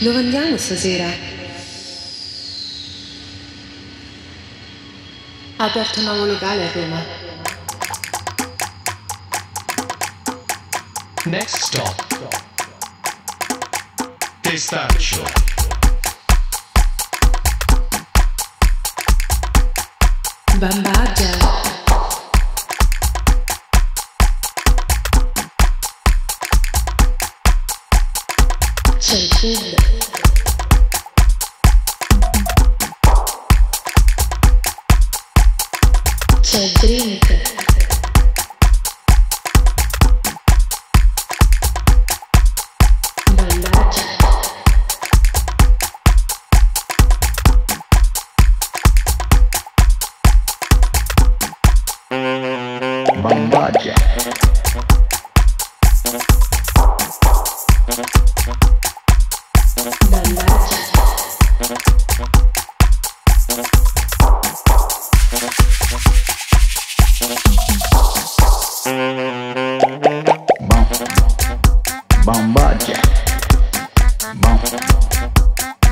Dove andiamo stasera? Ha aperto un nuovo locale a Roma. Next stop. Testaccio. Bambaggia. Santista.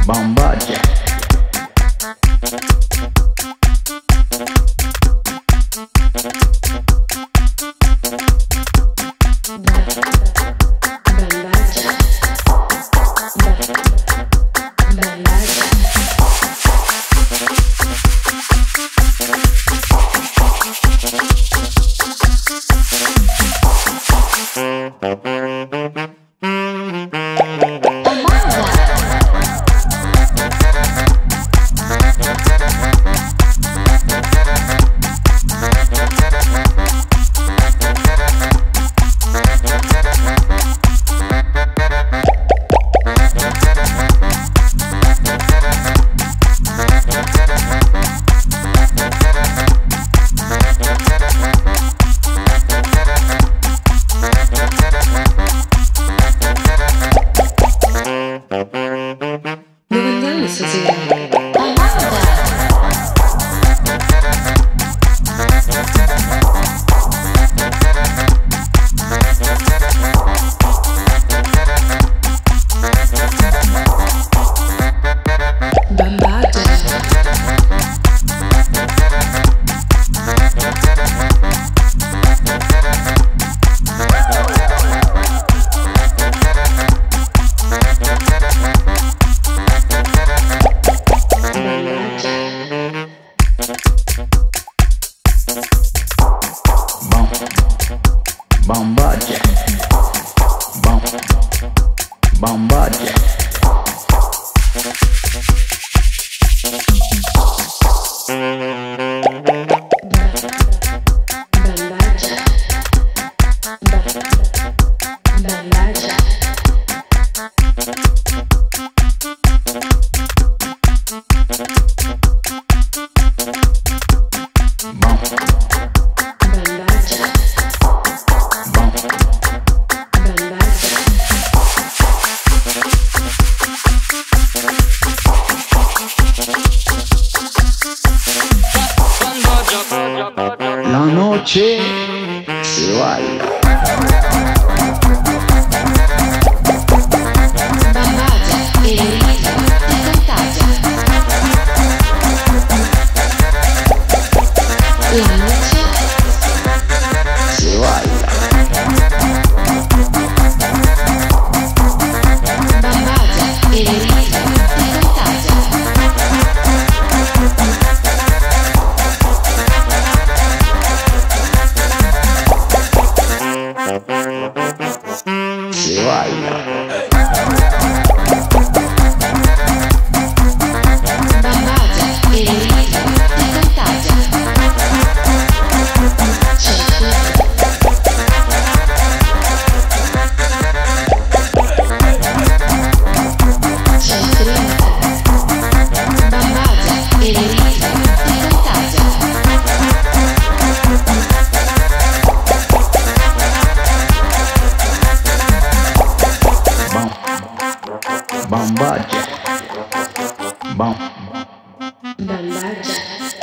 Bam. Bambagia. Bambagia. Bam. Bambagia. Bambagia. 七十万 Bambagia. Bam. Bambagia.